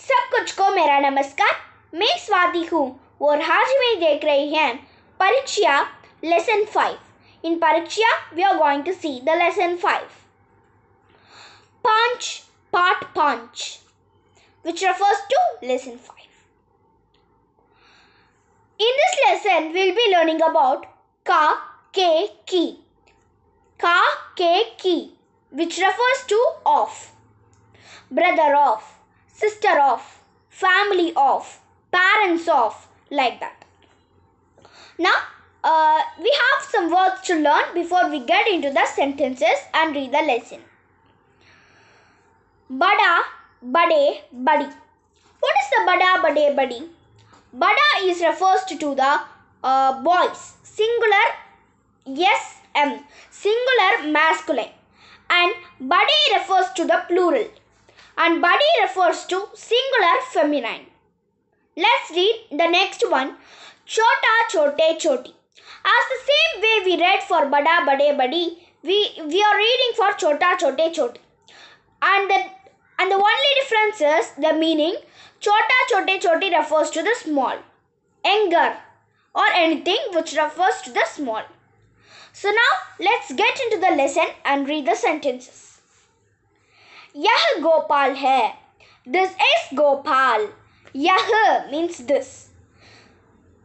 सब कुछ को मेरा नमस्कार। मैं स्वाति हूँ और आज में देख रही हैं परीक्षा लेसन फाइव इन परीक्षा we are going to see the lesson five पाँच पार्ट पाँच which refers to lesson five in this lesson will be learning about का के की का के की which refers to of brother of sister of family of parents of like that. Now uh, we have some words to learn before we get into the sentences and read the lesson. Bada, bade, badi. What is the bada, bade, badi? Bada is refers to the uh, boys, singular SM, singular masculine, and badi refers to the plural, and badi refers to singular feminine. Let's read the next one. Chota, chote, choti. As the same way we read for bada, bade, badi, we, we are reading for chota, chote, choti. And the and the only difference is the meaning chota chote choti refers to the small Anger or anything which refers to the small so now let's get into the lesson and read the sentences यह गोपाल है। This is Gopal. यह means this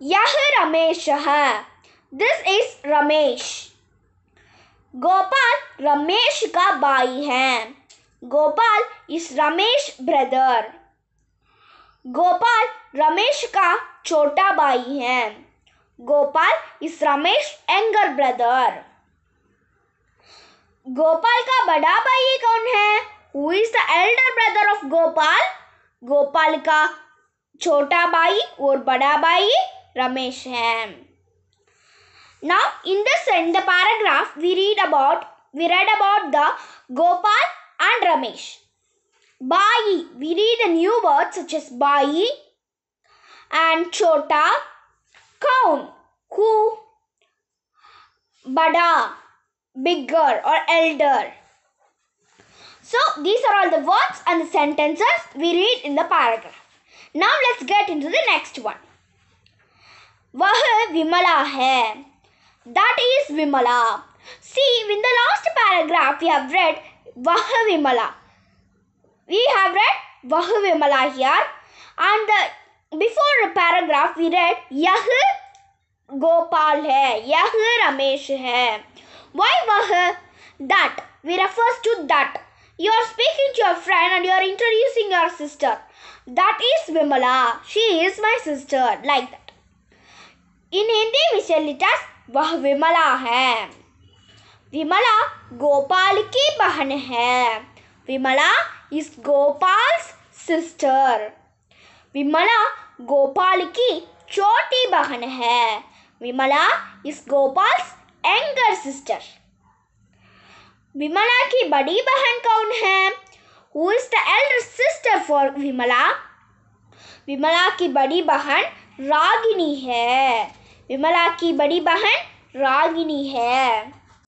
यह रमेश है। This is Ramesh. Gopal Ramesh का भाई है। गोपाल इस Ramesh brother Gopal Ramesh का छोटा भाई है। गोपाल इस रमेश एंगर ब्रदर गोपाल का बड़ा भाई कौन है? Who is the Elder brother of Gopal Gopal का छोटा भाई और बड़ा भाई रमेश है now in this in the paragraph we read about we read about the Gopal and Ramesh. Bai, we read the new words such as Bai and Chota, Kaun, who, Bada, bigger or elder. So these are all the words and the sentences we read in the paragraph. Now let's get into the next one. वह विमला है that is Vimala. See, in the last paragraph, we have read Vah Vimala. We have read Vah Vimala here, and the before the paragraph we read Yah Gopal hai, Yah Ramesh hai. Why Vah? That we refers to that. You are speaking to your friend and you are introducing your sister. That is Vimala. She is my sister. Like that. In Hindi, we shall it as वह विमला है विमला गोपाल की बहन है Vimala is Gopal's sister Vimala Gopal की छोटी बहन है Vimala is Gopal's younger sister Vimala की बड़ी बहन कौन है? Who is the elder sister for Vimala? Vimala की बड़ी बहन रागिनी है। विमला की बड़ी बहन रागिनी है।